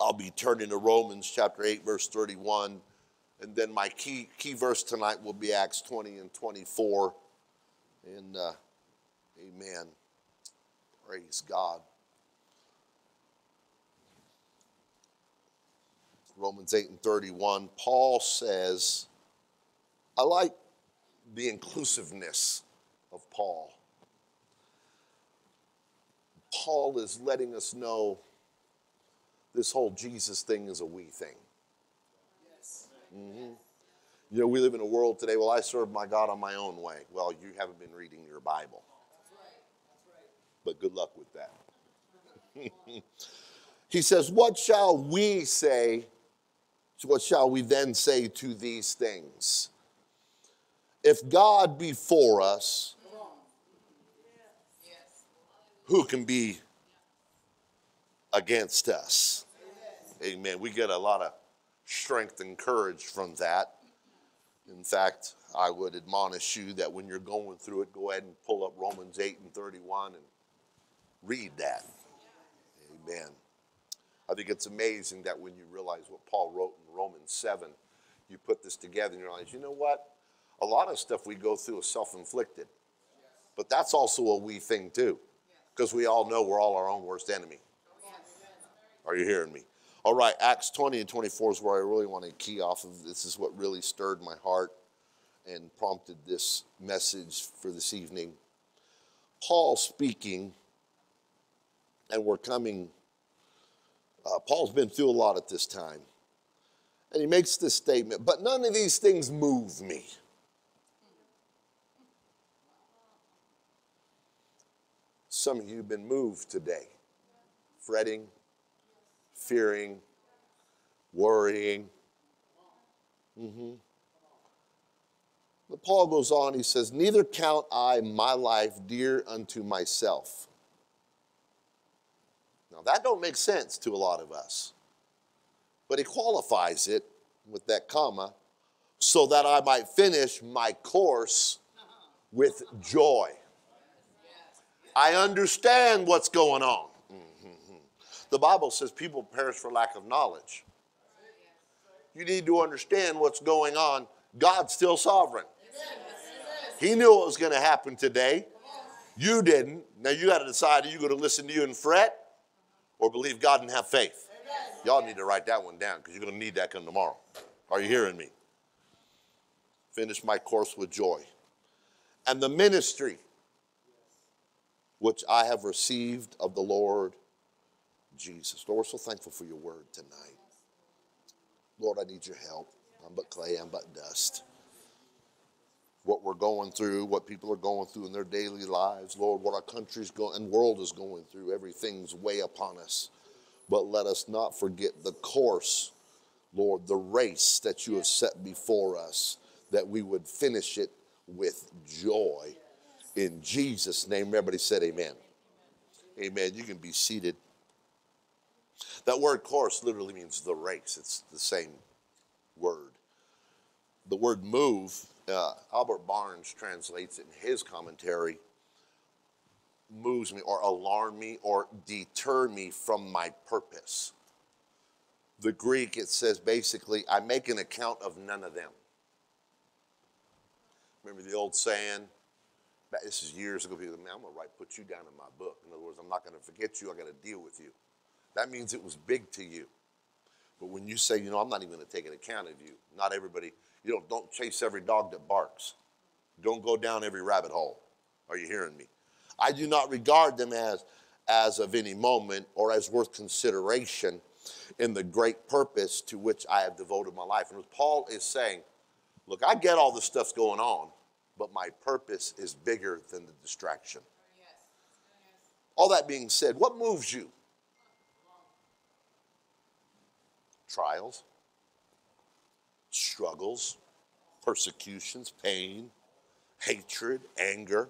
I'll be turning to Romans chapter 8, verse 31. And then my key, key verse tonight will be Acts 20 and 24. And uh, amen. Praise God. Romans 8 and 31. Paul says, I like the inclusiveness of Paul. Paul is letting us know this whole Jesus thing is a we thing. Mm-hmm. You know, we live in a world today, well, I serve my God on my own way. Well, you haven't been reading your Bible. But good luck with that. he says, What shall we say? What shall we then say to these things? If God be for us, who can be against us? Amen. We get a lot of strength and courage from that. In fact, I would admonish you that when you're going through it, go ahead and pull up Romans 8 and 31 and read that. Amen. I think it's amazing that when you realize what Paul wrote in Romans 7, you put this together and you realize, you know what? A lot of stuff we go through is self inflicted. But that's also a we thing too, because we all know we're all our own worst enemy. Are you hearing me? All right, Acts 20 and 24 is where I really want to key off of. This is what really stirred my heart and prompted this message for this evening. Paul speaking, and we're coming, uh, Paul's been through a lot at this time. And he makes this statement, but none of these things move me. Some of you have been moved today, fretting, fearing, worrying. Mm-hmm. But Paul goes on, he says, Neither count I my life dear unto myself. Now that don't make sense to a lot of us. But he qualifies it with that comma, so that I might finish my course with joy. I understand what's going on. The Bible says people perish for lack of knowledge. You need to understand what's going on. God's still sovereign. He knew what was going to happen today. You didn't. Now you got to decide are you going to listen to you and fret or believe God and have faith? Y'all need to write that one down because you're going to need that come tomorrow. Are you hearing me? Finish my course with joy. And the ministry which I have received of the Lord Jesus. Lord, we're so thankful for your word tonight. Lord, I need your help. I'm but clay, I'm but dust. What we're going through, what people are going through in their daily lives, Lord, what our country's going and world is going through, everything's way upon us. But let us not forget the course, Lord, the race that you have set before us, that we would finish it with joy. In Jesus' name, everybody said amen. Amen. You can be seated. That word course literally means the race, it's the same word. The word move, uh, Albert Barnes translates it in his commentary, moves me or alarm me or deter me from my purpose. The Greek, it says basically, I make an account of none of them. Remember the old saying? This is years ago. People, man, I'm gonna write, put you down in my book. In other words, I'm not gonna forget you. I got to deal with you. That means it was big to you. But when you say, you know, I'm not even going to take an account of you, not everybody, you don't, don't chase every dog that barks. Don't go down every rabbit hole. Are you hearing me? I do not regard them as, as of any moment or as worth consideration in the great purpose to which I have devoted my life. And what Paul is saying, look, I get all this stuff's going on, but my purpose is bigger than the distraction. All that being said, what moves you? Trials, struggles, persecutions, pain, hatred, anger.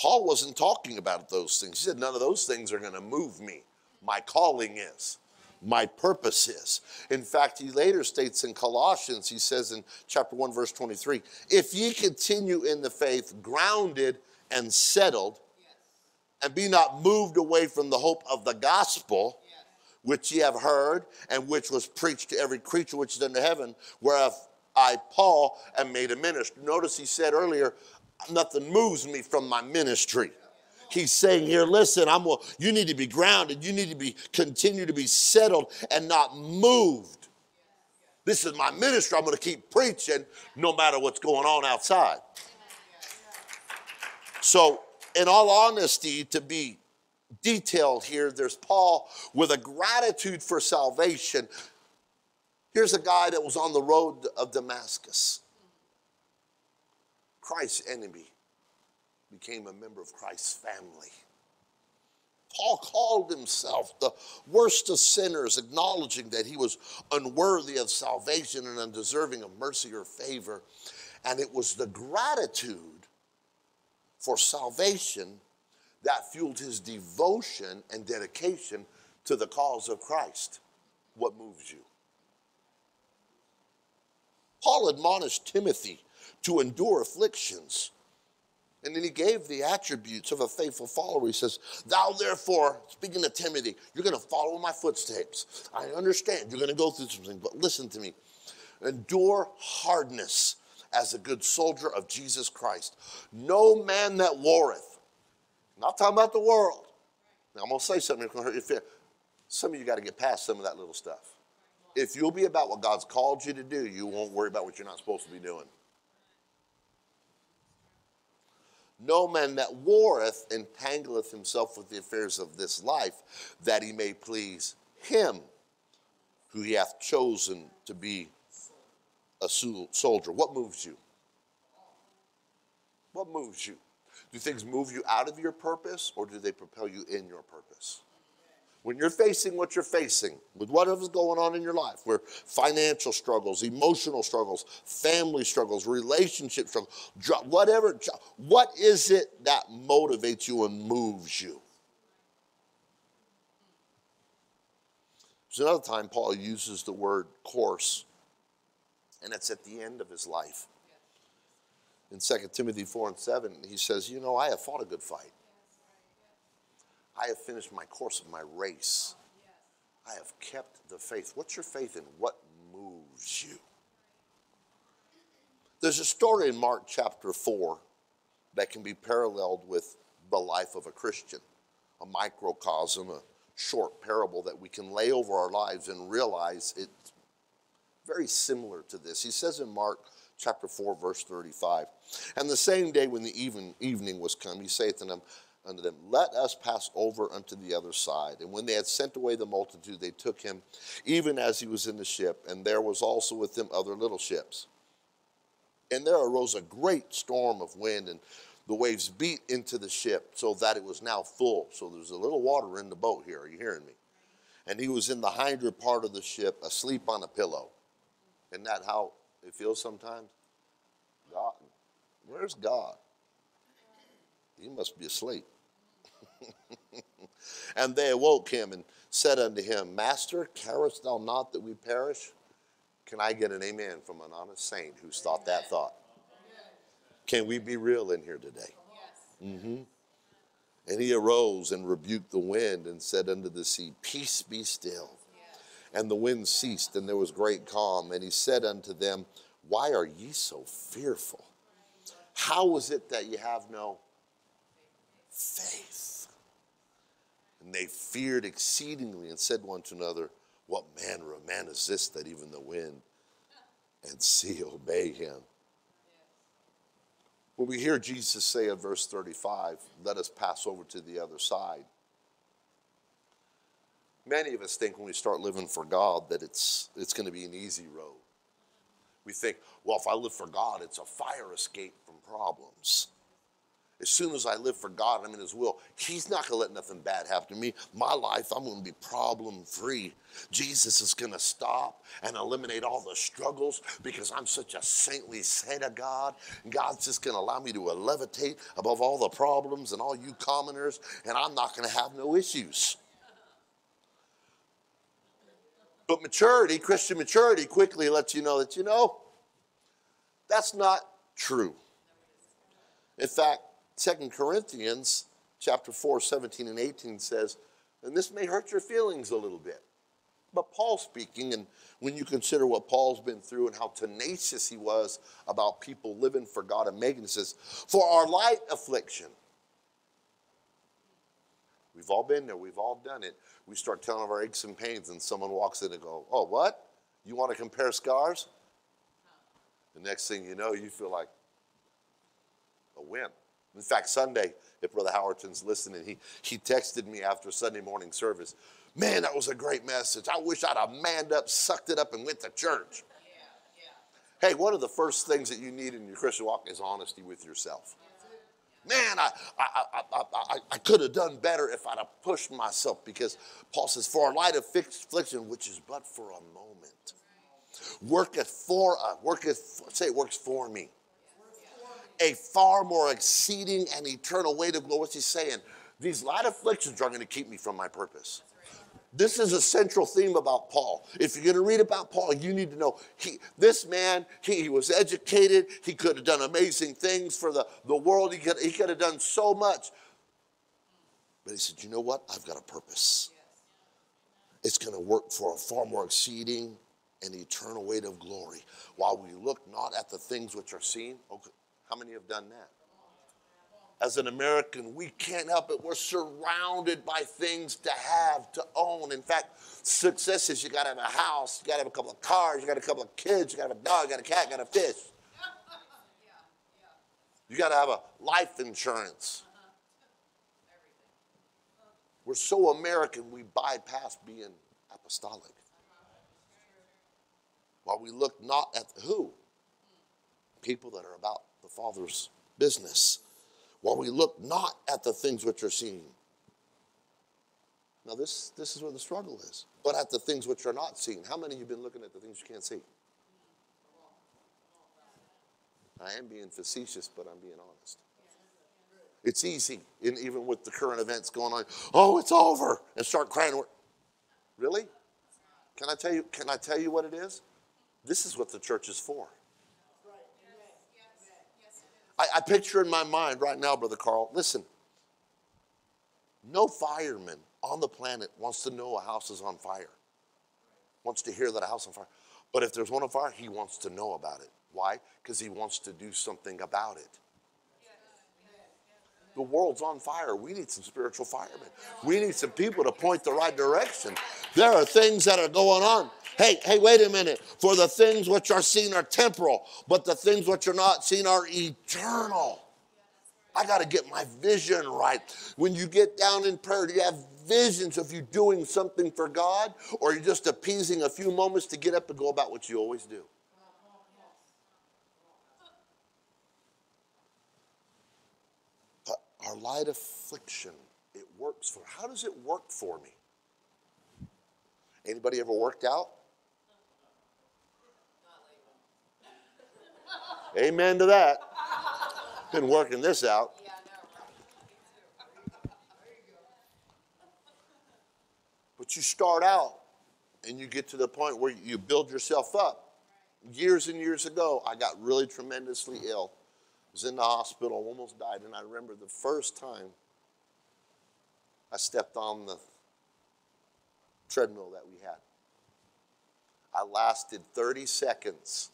Paul wasn't talking about those things. He said, None of those things are going to move me. My calling is, my purpose is. In fact, he later states in Colossians, he says in chapter 1, verse 23, if ye continue in the faith, grounded and settled, and be not moved away from the hope of the gospel which ye have heard, and which was preached to every creature which is under heaven, whereof I, Paul, am made a minister. Notice he said earlier, nothing moves me from my ministry. He's saying here, listen, I'm you need to be grounded, you need to be continue to be settled and not moved. This is my ministry. I'm going to keep preaching no matter what's going on outside. So, in all honesty, to be detailed here, there's Paul with a gratitude for salvation. Here's a guy that was on the road of Damascus. Christ's enemy became a member of Christ's family. Paul called himself the worst of sinners, acknowledging that he was unworthy of salvation and undeserving of mercy or favor. And it was the gratitude for salvation that fueled his devotion and dedication to the cause of Christ. What moves you? Paul admonished Timothy to endure afflictions and then he gave the attributes of a faithful follower. He says, Thou therefore, speaking to Timothy, you're going to follow my footsteps. I understand you're going to go through something, but listen to me. Endure hardness as a good soldier of Jesus Christ. No man that warreth, not talking about the world. Now, I'm going to say something that's going to hurt your feelings. Some of you got to get past some of that little stuff. If you'll be about what God's called you to do, you won't worry about what you're not supposed to be doing. No man that warreth entangleth himself with the affairs of this life, that he may please him who he hath chosen to be a soldier. What moves you? What moves you? Do things move you out of your purpose or do they propel you in your purpose? when you're facing what you're facing, with whatever's going on in your life, where financial struggles, emotional struggles, family struggles, relationship struggles, whatever, what is it that motivates you and moves you? There's another time Paul uses the word course, and it's at the end of his life. In 2 Timothy 4 and 7, he says, You know, I have fought a good fight. I have finished my course of my race. I have kept the faith. What's your faith in? What moves you? There's a story in Mark chapter 4 that can be paralleled with the life of a Christian, a microcosm, a short parable that we can lay over our lives and realize it's very similar to this. He says in Mark chapter 4, verse 35, And the same day when the even, evening was come, he saith to them, unto them, Let us pass over unto the other side. And when they had sent away the multitude, they took him, even as he was in the ship, and there was also with them other little ships. And there arose a great storm of wind, and the waves beat into the ship, so that it was now full. So there's a little water in the boat here. Are you hearing me? And he was in the hinder part of the ship, asleep on a pillow. Isn't that how it feels sometimes? God, where's God? He must be asleep. and they awoke him and said unto him, Master, carest thou not that we perish? Can I get an amen from an honest saint who's thought that thought? Can we be real in here today? Mm-hmm. And he arose and rebuked the wind and said unto the sea, Peace be still. And the wind ceased, and there was great calm. And he said unto them, Why are ye so fearful? How is it that ye have no faith? And they feared exceedingly and said one to another, What manner of man is this that even the wind and sea obey him? When we hear Jesus say in verse 35, Let us pass over to the other side, many of us think when we start living for God that it's, it's going to be an easy road. We think, well, if I live for God, it's a fire escape from problems. As soon as I live for God, I'm in His will. He's not going to let nothing bad happen to me. My life, I'm going to be problem free. Jesus is going to stop and eliminate all the struggles because I'm such a saintly saint of God. God's just going to allow me to levitate above all the problems and all you commoners, and I'm not going to have no issues. But maturity, Christian maturity, quickly lets you know that, you know, that's not true. In fact, Second Corinthians chapter 4, 17 and 18 says, and this may hurt your feelings a little bit. but Paul speaking, and when you consider what Paul's been through and how tenacious he was about people living for God and making says, for our light affliction. We've all been there, we've all done it. We start telling of our aches and pains, and someone walks in and go, Oh, what? You want to compare scars? The next thing you know, you feel like a wimp. In fact, Sunday, if Brother Howerton's listening, he, he texted me after Sunday morning service. Man, that was a great message. I wish I'd have manned up, sucked it up, and went to church. Yeah, yeah. Hey, one of the first things that you need in your Christian walk is honesty with yourself. Man, I, I, I, I, could have done better if I'd have pushed myself because Paul says, For a light of affliction, which is but for a moment, worketh for, uh, us, worketh, say it works for me a far more exceeding and eternal weight of glory. What's he saying? These light afflictions are going to keep me from my purpose. This is a central theme about Paul. If you're going to read about Paul, you need to know he, this man, he, he was educated. He could have done amazing things for the, the world. He could, he could have done so much. But he said, You know what? I've got a purpose. It's going to work for a far more exceeding and eternal weight of glory. While we look not at the things which are seen, okay, how many have done that? As an American, we can't help it. We're surrounded by things to have, to own. In fact, success is you got to have a house, you got to have a couple of cars, you got a couple of kids, you got to have a dog, you got a cat, you got a fish. You got to have a life insurance. Uh-huh. We're so American, we bypass being apostolic. Uh-huh. While we look not at who? Hmm. People that are about the Father's business, while we look not at the things which are seen. Now, this, this is where the struggle is, but at the things which are not seen. How many of you have been looking at the things you can't see? I am being facetious, but I'm being honest. It's easy, even with the current events going on. Oh, it's over, and start crying. Really? Can I tell you? Can I tell you what it is? This is what the church is for. I, I picture in my mind right now, Brother Carl, listen, no fireman on the planet wants to know a house is on fire, wants to hear that a house on fire. But if there's one on fire, he wants to know about it. Why? Because he wants to do something about it. The world's on fire. We need some spiritual firemen. We need some people to point the right direction. There are things that are going on. Hey, hey, wait a minute. For the things which are seen are temporal, but the things which are not seen are eternal. I got to get my vision right. When you get down in prayer, do you have visions of you doing something for God, or you're just appeasing a few moments to get up and go about what you always do? But our light affliction, it works for. How does it work for me? Anybody ever worked out? Amen to that. Been working this out. But you start out and you get to the point where you build yourself up. Years and years ago, I got really tremendously ill. Was in the hospital, almost died, and I remember the first time I stepped on the treadmill that we had. I lasted 30 seconds.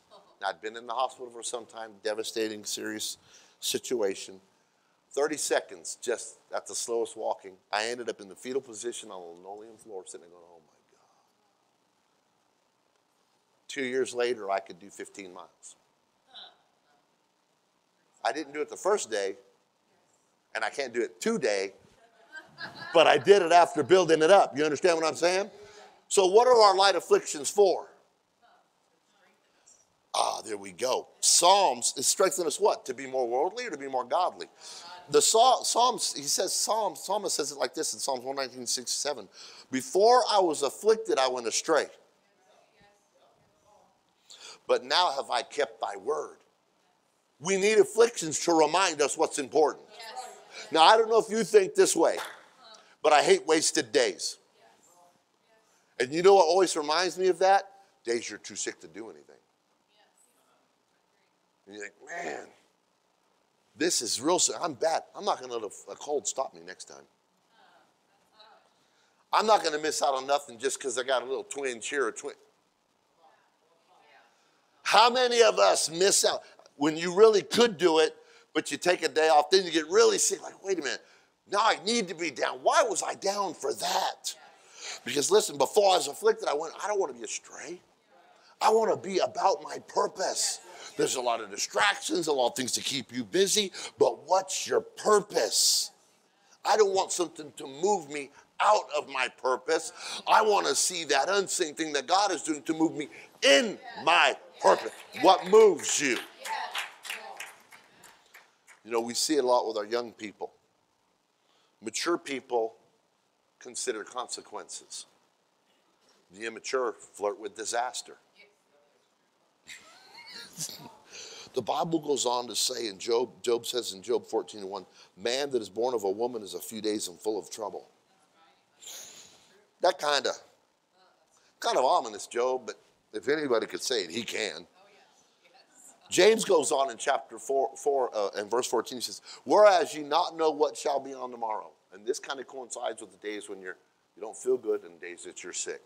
I'd been in the hospital for some time, devastating, serious situation. 30 seconds, just at the slowest walking, I ended up in the fetal position on the linoleum floor, sitting there going, oh my God. Two years later, I could do 15 miles. I didn't do it the first day, and I can't do it today, but I did it after building it up. You understand what I'm saying? So, what are our light afflictions for? Ah, there we go. Psalms is strengthen us what? To be more worldly or to be more godly? The Psalms, he says, Psalms, Psalmist says it like this in Psalms 119, Before I was afflicted, I went astray. But now have I kept thy word. We need afflictions to remind us what's important. Now, I don't know if you think this way, but I hate wasted days. And you know what always reminds me of that? Days you're too sick to do anything. And you're like, man, this is real. I'm bad. I'm not going to let a, a cold stop me next time. I'm not going to miss out on nothing just because I got a little twinge here or twin. How many of us miss out when you really could do it, but you take a day off, then you get really sick, like, wait a minute, now I need to be down. Why was I down for that? Because listen, before I was afflicted, I went, I don't want to be astray. I want to be about my purpose. There's a lot of distractions, a lot of things to keep you busy, but what's your purpose? I don't want something to move me out of my purpose. I want to see that unseen thing that God is doing to move me in my purpose. What moves you? You know, we see it a lot with our young people. Mature people consider consequences. The immature flirt with disaster. the Bible goes on to say in Job, Job says in Job 14 1, man that is born of a woman is a few days and full of trouble. That kind of, kind of ominous, Job, but if anybody could say it, he can. James goes on in chapter 4, 4 uh, and verse 14, he says, Whereas ye not know what shall be on the morrow. And this kind of coincides with the days when you're, you don't feel good and days that you're sick.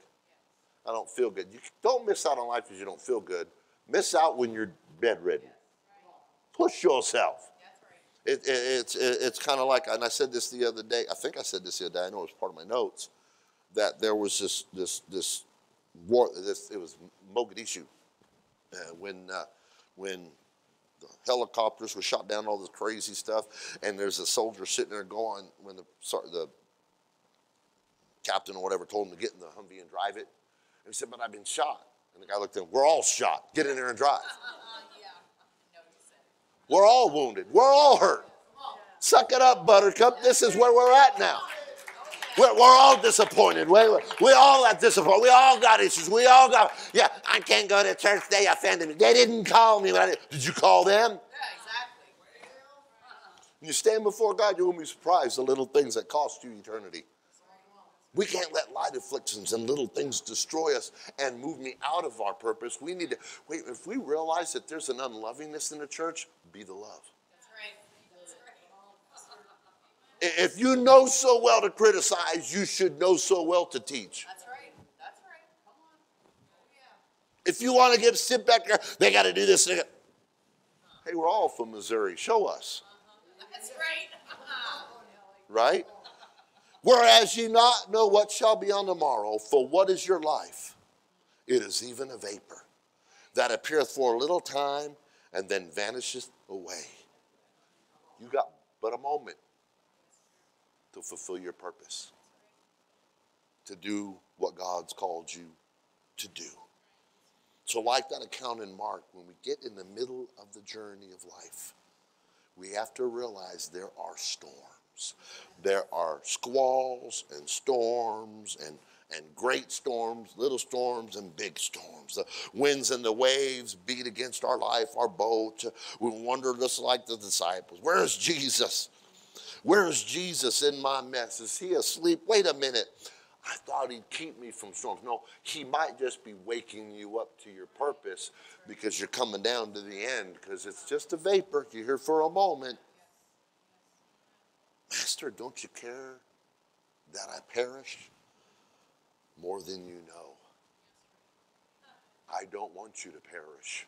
I don't feel good. You don't miss out on life because you don't feel good. Miss out when you're bedridden. Push yourself. It, it, it's it, it's kind of like, and I said this the other day. I think I said this the other day. I know it was part of my notes that there was this this this war. This it was Mogadishu uh, when uh, when the helicopters were shot down, all this crazy stuff, and there's a soldier sitting there going when the the captain or whatever told him to get in the Humvee and drive it. And he said, "But I've been shot." And the guy looked at him. We're all shot. Get in there and drive. We're all wounded. We're all hurt. Suck it up, Buttercup. This is where we're at now. We're, we're all disappointed. We, we all got disappointed. We all got issues. We all got, yeah, I can't go to church. They offended me. They didn't call me. Did. did you call them? Yeah, exactly. When you stand before God, you won't be surprised the little things that cost you eternity. We can't let light afflictions and little things destroy us and move me out of our purpose. We need to, wait, if we realize that there's an unlovingness in the church, be the love. If you know so well to criticize, you should know so well to teach. That's right. That's right. Come on. Oh, yeah. If you want to get sit back there, they got to do this. Hey, we're all from Missouri. Show us. Uh-huh. That's right. right? Whereas ye not know what shall be on the morrow, for what is your life? It is even a vapor that appeareth for a little time and then vanisheth away. You got but a moment to fulfill your purpose, to do what God's called you to do. So, like that account in Mark, when we get in the middle of the journey of life, we have to realize there are storms. There are squalls and storms and, and great storms, little storms and big storms. The winds and the waves beat against our life, our boat. We wonder just like the disciples, where's Jesus? Where's Jesus in my mess? Is he asleep? Wait a minute. I thought he'd keep me from storms. No, he might just be waking you up to your purpose because you're coming down to the end because it's just a vapor. You're here for a moment. Master, don't you care that I perish more than you know? I don't want you to perish.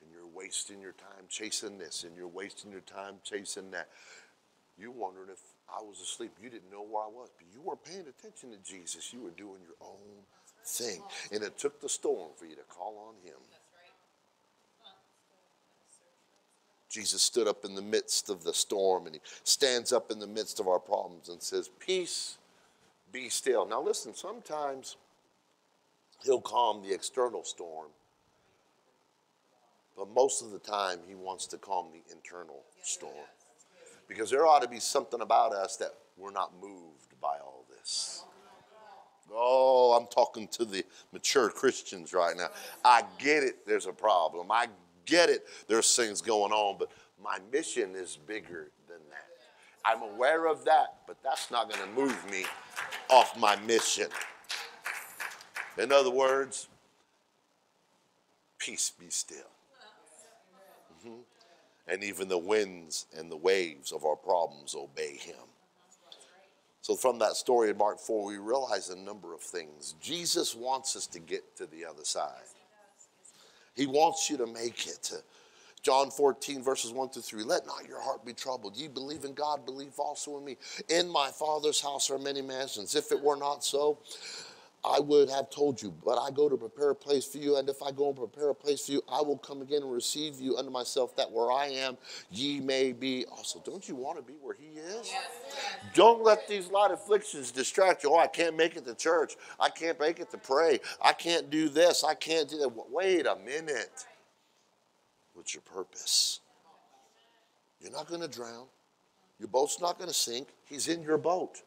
And you're wasting your time chasing this, and you're wasting your time chasing that. You wondering if I was asleep. You didn't know where I was, but you weren't paying attention to Jesus. You were doing your own thing. And it took the storm for you to call on him. Jesus stood up in the midst of the storm and he stands up in the midst of our problems and says, Peace, be still. Now, listen, sometimes he'll calm the external storm, but most of the time he wants to calm the internal storm. Because there ought to be something about us that we're not moved by all this. Oh, I'm talking to the mature Christians right now. I get it, there's a problem. I get it, there's things going on, but my mission is bigger than that. I'm aware of that, but that's not going to move me off my mission. In other words, peace be still. Mm-hmm and even the winds and the waves of our problems obey him. So, from that story in Mark 4, we realize a number of things. Jesus wants us to get to the other side, He wants you to make it. John 14, verses 1 through 3. Let not your heart be troubled. Ye believe in God, believe also in me. In my Father's house are many mansions. If it were not so, I would have told you, but I go to prepare a place for you. And if I go and prepare a place for you, I will come again and receive you unto myself, that where I am, ye may be also. Don't you want to be where he is? Yes. Don't let these light afflictions distract you. Oh, I can't make it to church. I can't make it to pray. I can't do this. I can't do that. Wait a minute. What's your purpose? You're not going to drown. Your boat's not going to sink. He's in your boat.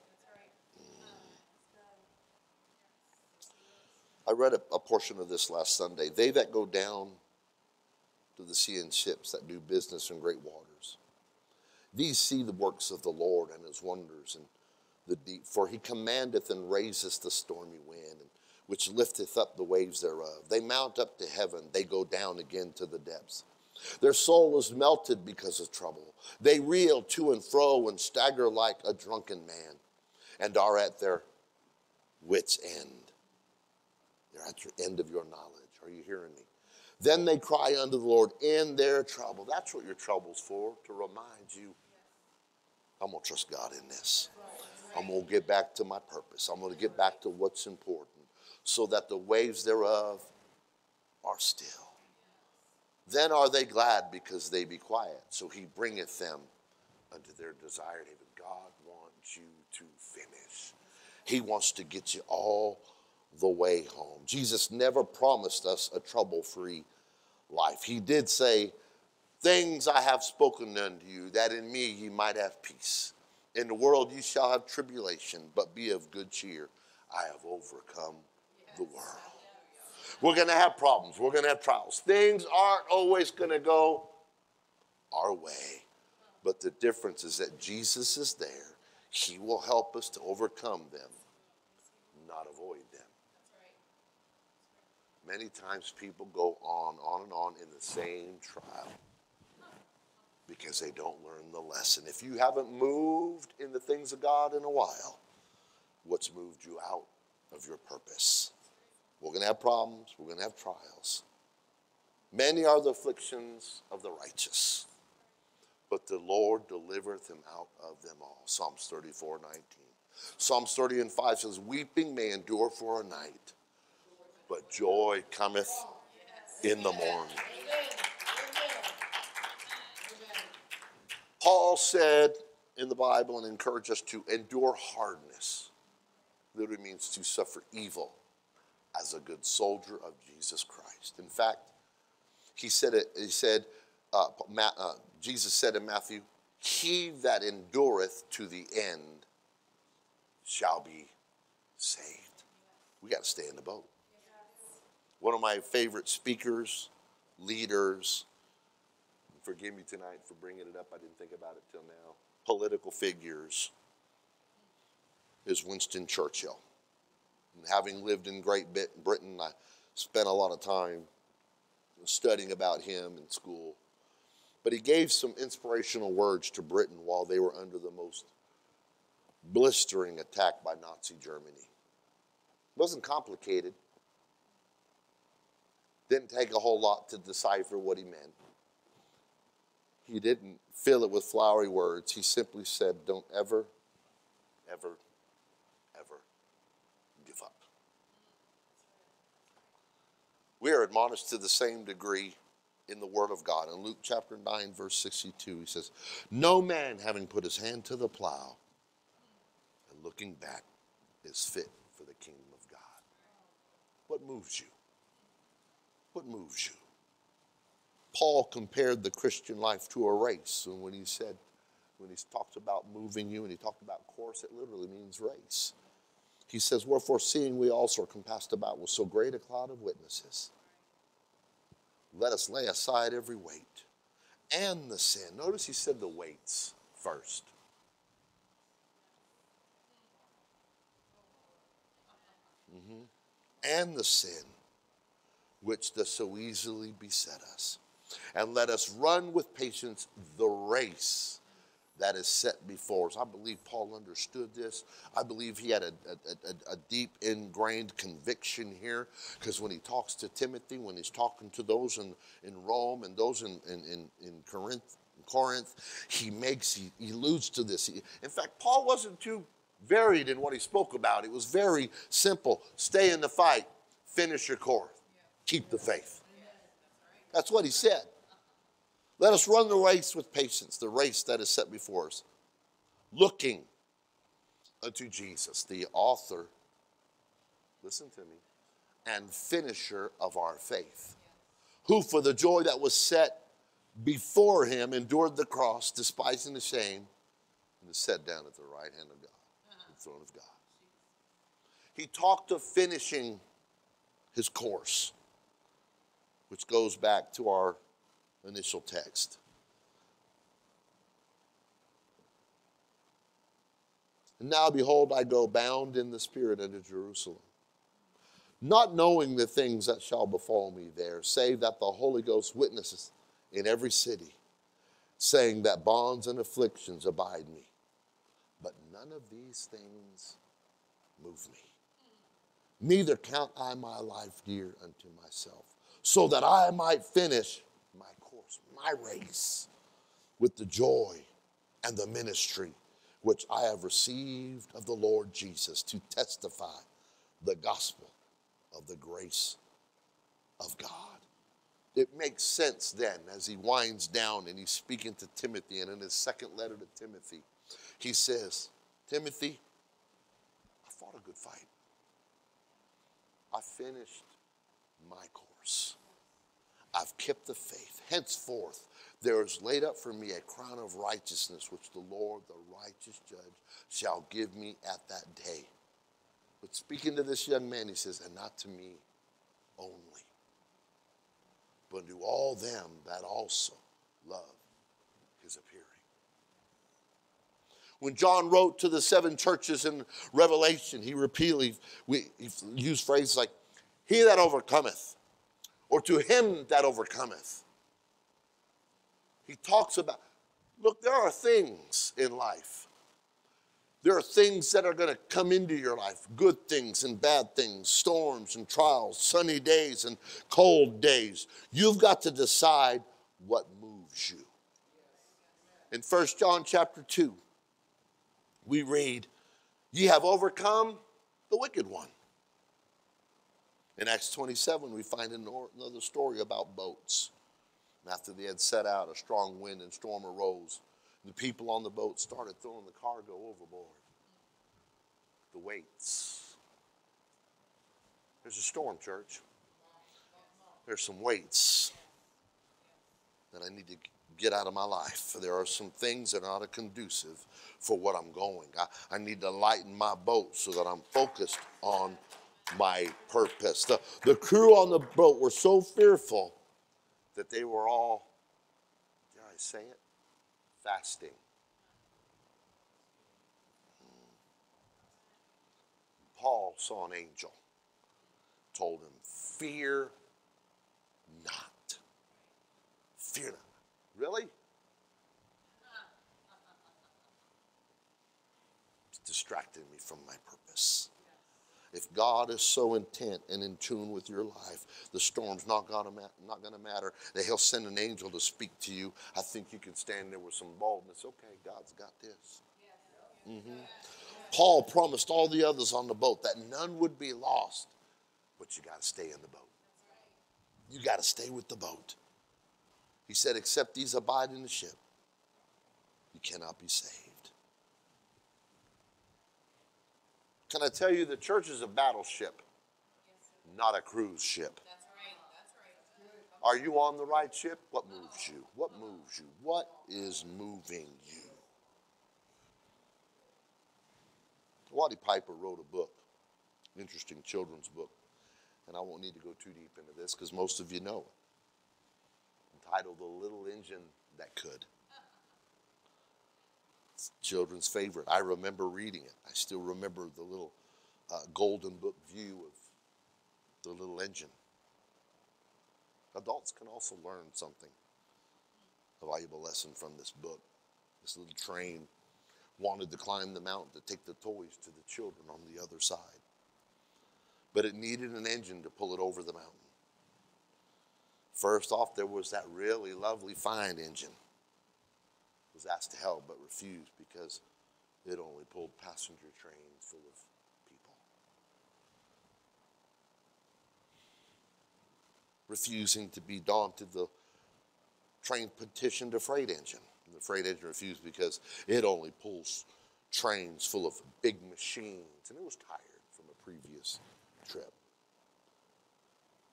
I read a, a, portion of this last Sunday. They that go down to the sea in ships that do business in great waters, these see the works of the Lord and his wonders and the deep. For he commandeth and raiseth the stormy wind, which lifteth up the waves thereof. They mount up to heaven, they go down again to the depths. Their soul is melted because of trouble. They reel to and fro and stagger like a drunken man, and are at their wits' end. They're at your end of your knowledge. Are you hearing me? Then they cry unto the Lord in their trouble. That's what your trouble's for, to remind you, I'm going to trust God in this. I'm going to get back to my purpose. I'm going to get back to what's important so that the waves thereof are still. Then are they glad because they be quiet. So he bringeth them unto their desire. David, God wants you to finish. He wants to get you all the way home. Jesus never promised us a trouble free life. He did say, Things I have spoken unto you, that in me ye might have peace. In the world you shall have tribulation, but be of good cheer. I have overcome the world. We're going to have problems. We're going to have trials. Things aren't always going to go our way. But the difference is that Jesus is there. He will help us to overcome them, not avoid. Many times people go on, on and on in the same trial because they don't learn the lesson. If you haven't moved in the things of God in a while, what's moved you out of your purpose? We're going to have problems, we're going to have trials. Many are the afflictions of the righteous, but the Lord delivereth him out of them all. Psalms 34 19. Psalms 30 and 5 says, Weeping may endure for a night but joy cometh in the morning. Paul said in the Bible and encouraged us to endure hardness. Literally means to suffer evil as a good soldier of Jesus Christ. In fact, he said it, he said, uh, uh, Jesus said in Matthew, He that endureth to the end shall be saved. We got to stay in the boat one of my favorite speakers, leaders. Forgive me tonight for bringing it up. I didn't think about it till now. Political figures is Winston Churchill. And having lived in Great Britain, I spent a lot of time studying about him in school. But he gave some inspirational words to Britain while they were under the most blistering attack by Nazi Germany. It wasn't complicated. Didn't take a whole lot to decipher what he meant. He didn't fill it with flowery words. He simply said, Don't ever, ever, ever give up. We are admonished to the same degree in the Word of God. In Luke chapter 9, verse 62, he says, No man having put his hand to the plow and looking back is fit for the kingdom of God. What moves you? What moves you? Paul compared the Christian life to a race. And when he said, when he talks about moving you and he talked about course, it literally means race. He says, Wherefore, seeing we also are compassed about with so great a cloud of witnesses, let us lay aside every weight and the sin. Notice he said the weights first. Mm-hmm. And the sin which does so easily beset us. And let us run with patience the race that is set before us. I believe Paul understood this. I believe he had a, a, a, a deep ingrained conviction here because when he talks to Timothy, when he's talking to those in, in Rome and those in, in, in, in Corinth, Corinth, he makes, he, he alludes to this. He, in fact, Paul wasn't too varied in what he spoke about. It was very simple. Stay in the fight, finish your course, keep the faith. That's what he said. Let us run the race with patience, the race that is set before us, looking unto Jesus, the author, listen to me, and finisher of our faith, who for the joy that was set before him endured the cross, despising the shame, and is set down at the right hand of God, the throne of God. He talked of finishing his course, which goes back to our initial text. And now, behold, I go bound in the Spirit unto Jerusalem, not knowing the things that shall befall me there, save that the Holy Ghost witnesses in every city, saying that bonds and afflictions abide me. But none of these things move me. Neither count I my life dear unto myself, so that I might finish my course, my race with the joy and the ministry which I have received of the Lord Jesus to testify the gospel of the grace of God. It makes sense then as he winds down and he's speaking to Timothy, and in his second letter to Timothy, he says, Timothy, I fought a good fight. I finished my course. I've kept the faith. Henceforth, there is laid up for me a crown of righteousness, which the Lord, the righteous judge, shall give me at that day. But speaking to this young man, he says, And not to me only, but to all them that also love his appearing. When John wrote to the seven churches in Revelation, he repeatedly we, he used phrases like, He that overcometh or to him that overcometh. He talks about, look, there are things in life. There are things that are going to come into your life good things and bad things, storms and trials, sunny days and cold days. You've got to decide what moves you. In 1 John chapter 2, we read, Ye have overcome the wicked one. In Acts 27, we find another story about boats. And after they had set out, a strong wind and storm arose. The people on the boat started throwing the cargo overboard. The weights. There's a storm, church. There's some weights that I need to get out of my life. There are some things that are not conducive for what I'm going. I, I need to lighten my boat so that I'm focused on my purpose. The, the crew on the boat were so fearful that they were all, dare I say it, fasting. Hmm. Paul saw an angel, told him, Fear not. Fear not. Really? It's distracting me from my purpose. If God is so intent and in tune with your life, the storm's not gonna ma- not gonna matter. That He'll send an angel to speak to you. I think you can stand there with some boldness. Okay, God's got this. Mm-hmm. Paul promised all the others on the boat that none would be lost, but you got to stay in the boat. You got to stay with the boat. He said, "Except these abide in the ship, you cannot be saved." Can I tell you the church is a battleship, not a cruise ship? Are you on the right ship? What moves you? What moves you? What is moving you? Watty Piper wrote a book, interesting children's book, and I won't need to go too deep into this because most of you know it. Entitled The Little Engine That Could children's favorite. I remember reading it. I still remember the little uh, golden book view of the little engine. Adults can also learn something, a valuable lesson from this book. This little train wanted to climb the mountain to take the toys to the children on the other side. But it needed an engine to pull it over the mountain. First off, there was that really lovely fine engine. Was asked to help but refused because it only pulled passenger trains full of people. Refusing to be daunted, the train petitioned a freight engine. The freight engine refused because it only pulls trains full of big machines, and it was tired from a previous trip.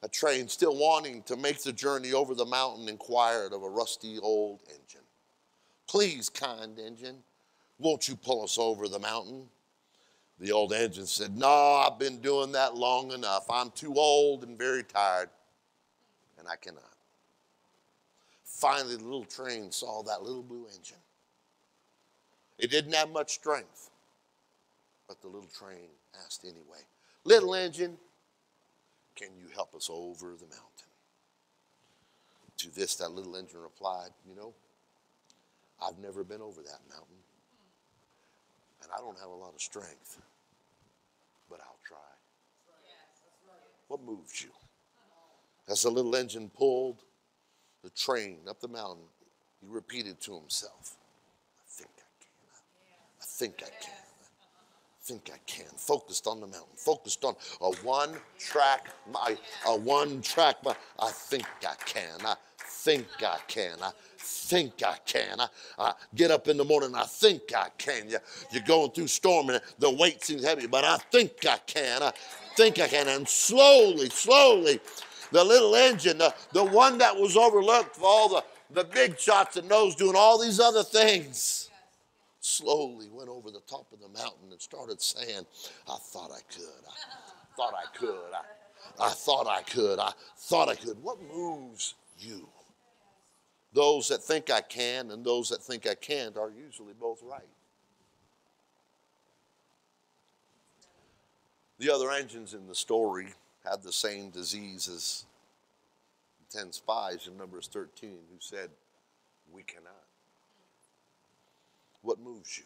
A train still wanting to make the journey over the mountain inquired of a rusty old engine. Please, kind engine, won't you pull us over the mountain? The old engine said, No, I've been doing that long enough. I'm too old and very tired, and I cannot. Finally, the little train saw that little blue engine. It didn't have much strength, but the little train asked anyway Little engine, can you help us over the mountain? To this, that little engine replied, You know, I've never been over that mountain, and I don't have a lot of strength, but I'll try. What moves you? As the little engine pulled the train up the mountain, he repeated to himself, I think I can. I think I can. I think I can. Focused on the mountain, focused on a one track, my a one track, my, I think I can. I think I can. I think I can. I, I get up in the morning, I think I can. You, you're going through storm and the weight seems heavy, but I think I can. I think I can. And slowly, slowly, the little engine, the, the one that was overlooked for all the, the big shots and nose doing all these other things, slowly went over the top of the mountain and started saying, I thought I could. I thought I could. I, I thought I could. I thought I could. What moves you? Those that think I can and those that think I can't are usually both right. The other engines in the story had the same disease as the 10 spies in Numbers 13 who said, We cannot. What moves you?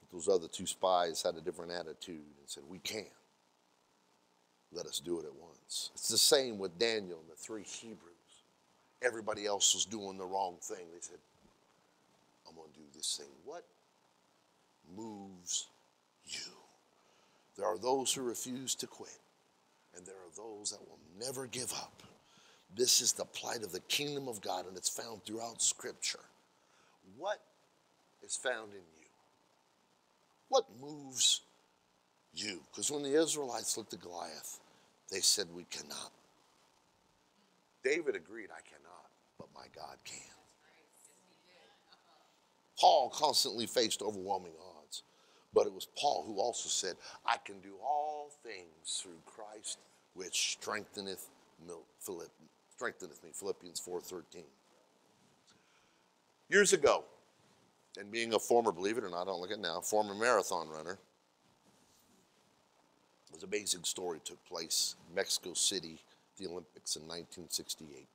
But those other two spies had a different attitude and said, We can. Let us do it at once. It's the same with Daniel and the three Hebrews. Everybody else was doing the wrong thing. They said, I'm going to do this thing. What moves you? There are those who refuse to quit, and there are those that will never give up. This is the plight of the kingdom of God, and it's found throughout Scripture. What is found in you? What moves you? Because when the Israelites looked at Goliath, they said, We cannot. David agreed, I cannot, but my God can. Paul constantly faced overwhelming odds, but it was Paul who also said, I can do all things through Christ which strengtheneth, strengtheneth me. Philippians 4.13. Years ago, and being a former, believe it or not, I don't look at now, former marathon runner, was a amazing story took place in Mexico City, the Olympics in 1968.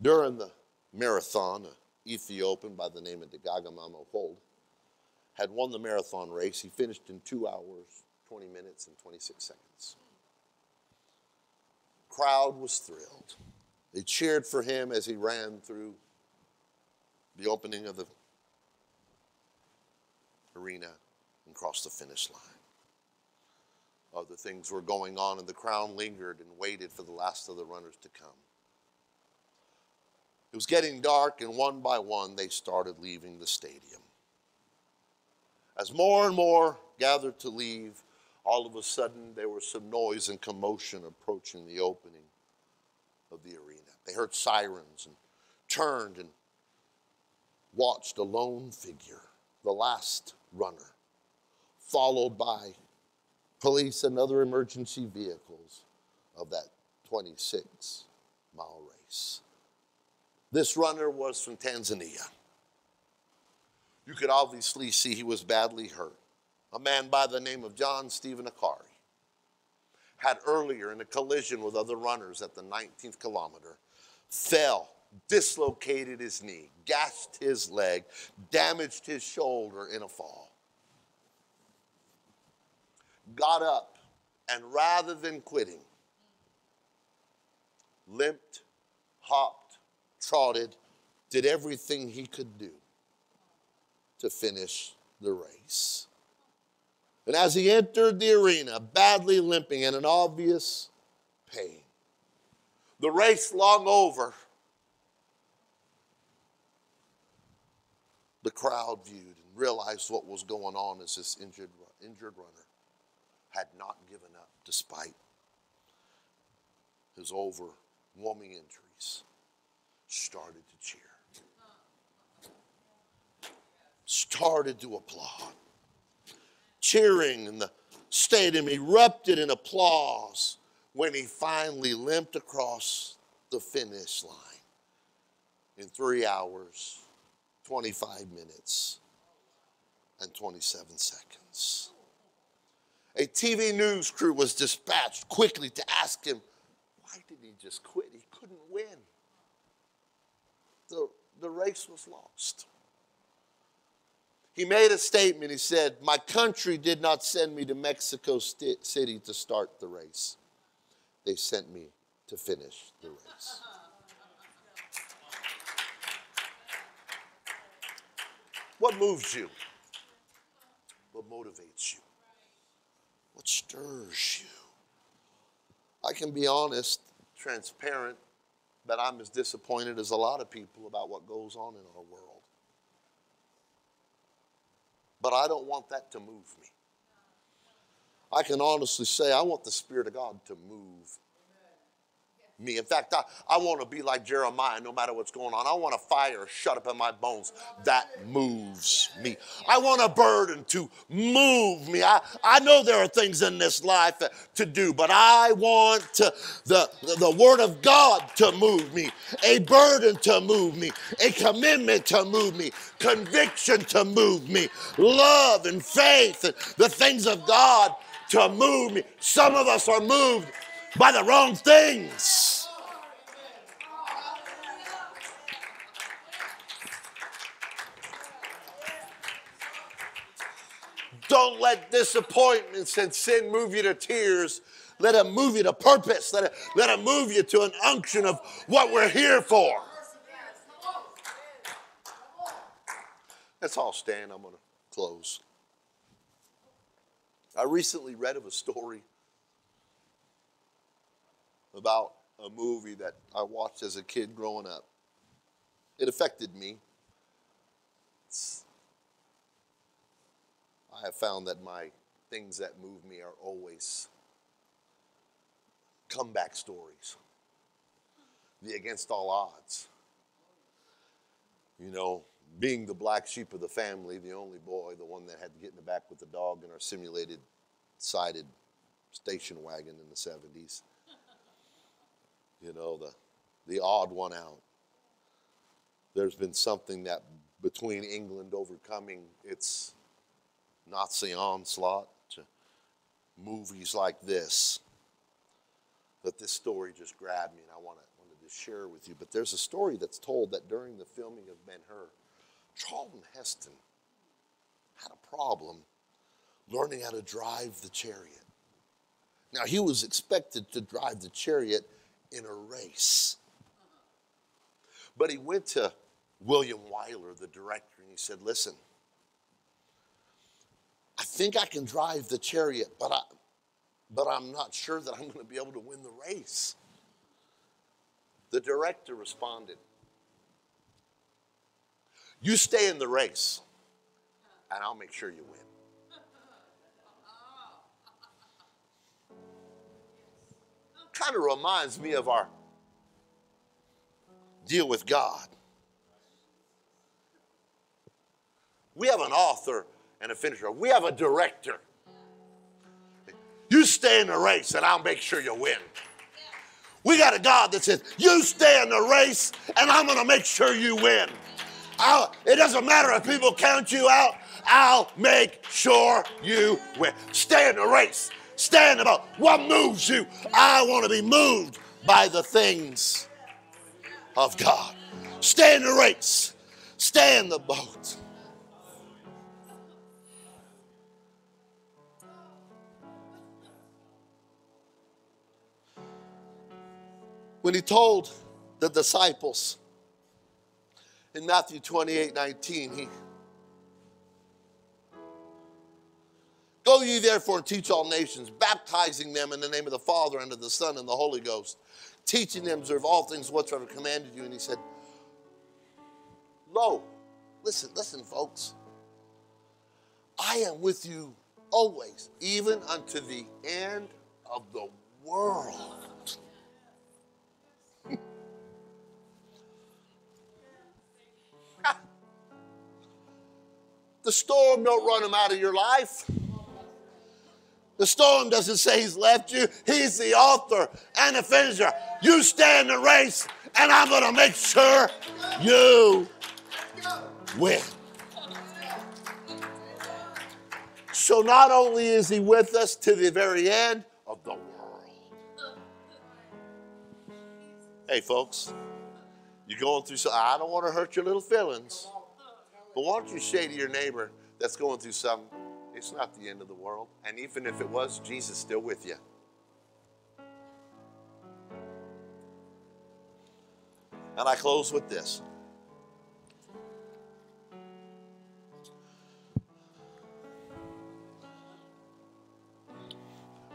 During the marathon, an Ethiopian by the name of Degaga Wolde had won the marathon race. He finished in two hours, 20 minutes, and 26 seconds. Crowd was thrilled. They cheered for him as he ran through the opening of the arena and crossed the finish line. Other things were going on, and the crowd lingered and waited for the last of the runners to come. It was getting dark, and one by one they started leaving the stadium. As more and more gathered to leave, all of a sudden there was some noise and commotion approaching the opening of the arena. They heard sirens and turned and watched a lone figure, the last runner, followed by police and other emergency vehicles of that 26 mile race. This runner was from Tanzania. You could obviously see he was badly hurt. A man by the name of John Stephen Akhwari had earlier in a collision with other runners at the 19th kilometer fell, dislocated his knee, gashed his leg, damaged his shoulder in a fall. Got up, and rather than quitting, limped, hopped, trotted, did everything he could do to finish the race. And as he entered the arena, badly limping and in obvious pain, the race long over, the crowd viewed and realized what was going on as this injured, injured runner had not given up despite his overwhelming injuries, started to cheer, started to applaud. Cheering, and the stadium erupted in applause when he finally limped across the finish line in three hours, 25 minutes, and 27 seconds. A TV news crew was dispatched quickly to ask him, why did he just quit? He couldn't win. The, the race was lost. He made a statement. He said, My country did not send me to Mexico City to start the race, they sent me to finish the race. What moves you? What motivates you? What stirs you? I can be honest, transparent, but I'm as disappointed as a lot of people about what goes on in our world. But I don't want that to move me. I can honestly say I want the Spirit of God to move me. In fact, I, I want to be like Jeremiah no matter what's going on. I want a fire shut up in my bones that moves me. I want a burden to move me. I, I know there are things in this life to do, but I want to, the, the, the Word of God to move me, a burden to move me, a commitment to move me, conviction to move me, love and faith and the things of God to move me. Some of us are moved by the wrong things. Don't let disappointments and sin move you to tears. Let it move you to purpose. Let it, let it move you to an unction of what we're here for. Let's all stand. I'm going to close. I recently read of a story about a movie that I watched as a kid growing up. It affected me. I have found that my things that move me are always comeback stories, the against all odds. You know, being the black sheep of the family, the only boy, the one that had to get in the back with the dog in our simulated sided station wagon in the 70s you know, the, the odd one out. There's been something that between England overcoming its Nazi onslaught to movies like this, that this story just grabbed me and I wanted, wanted to share with you. But there's a story that's told that during the filming of Ben Hur, Charlton Heston had a problem learning how to drive the chariot. Now, he was expected to drive the chariot in a race. But he went to William Wyler, the director, and he said, Listen, I think I can drive the chariot, but, I, but I'm not sure that I'm going to be able to win the race. The director responded, You stay in the race, and I'll make sure you win. Kind of reminds me of our deal with God. We have an author and a finisher, we have a director. You stay in the race, and I'll make sure you win. We got a God that says, You stay in the race, and I'm going to make sure you win. I'll, it doesn't matter if people count you out, I'll make sure you win. Stay in the race. Stand about what moves you. I want to be moved by the things of God. Stay in the race. Stay in the boat. When he told the disciples in Matthew 28 19, he Go ye therefore and teach all nations, baptizing them in the name of the Father and of the Son and the Holy Ghost, teaching them to observe all things whatsoever commanded you. And he said, Lo, listen, listen, folks. I am with you always, even unto the end of the world. the storm don't run them out of your life. The storm doesn't say he's left you. He's the author and the finisher. You stay in the race, and I'm going to make sure you win. So not only is he with us to the very end of the world. Hey, folks, you're going through something. I don't want to hurt your little feelings. But why don't you say to your neighbor that's going through something, it's not the end of the world. And even if it was, Jesus is still with you. And I close with this.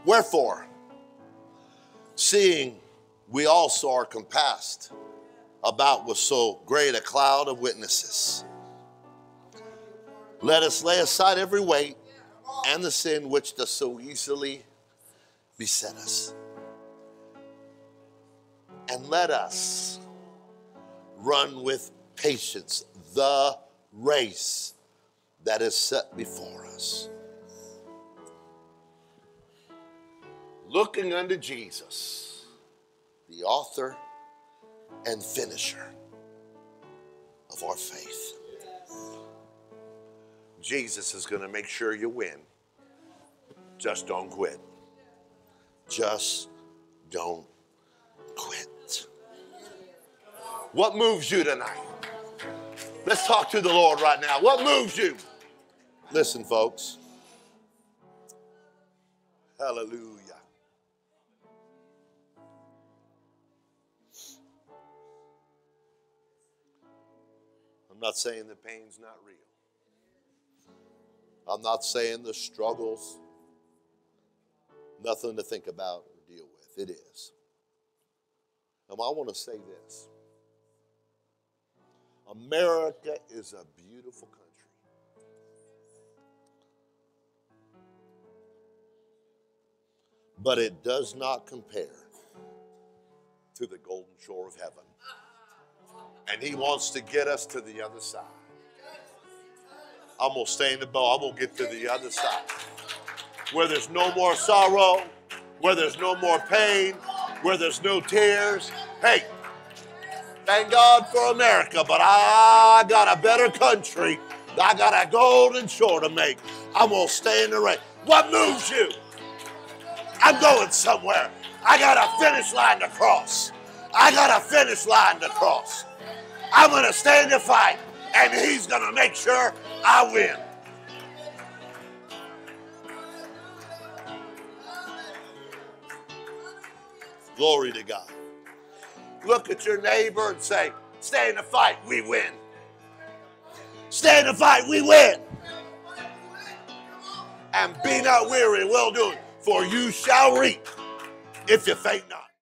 Wherefore, seeing we also are compassed about with so great a cloud of witnesses, let us lay aside every weight and the sin which does so easily beset us. And let us run with patience the race that is set before us. Looking unto Jesus, the author and finisher of our faith. Jesus is going to make sure you win. Just don't quit. Just don't quit. What moves you tonight? Let's talk to the Lord right now. What moves you? Listen, folks. Hallelujah. I'm not saying the pain's not real. I'm not saying the struggles, nothing to think about or deal with. It is. And I want to say this America is a beautiful country. But it does not compare to the golden shore of heaven. And he wants to get us to the other side. I'm going to stay in the boat. I'm going to get to the other side. Where there's no more sorrow, where there's no more pain, where there's no tears. Hey, thank God for America, but I got a better country. I got a golden shore to make. I'm going to stay in the race. What moves you? I'm going somewhere. I got a finish line to cross. I got a finish line to cross. I'm going to stay in the fight, and he's going to make sure I win. Glory to God. Look at your neighbor and say, Stay in the fight, we win. Stay in the fight, we win. And be not weary, well doing, for you shall reap if you faint not.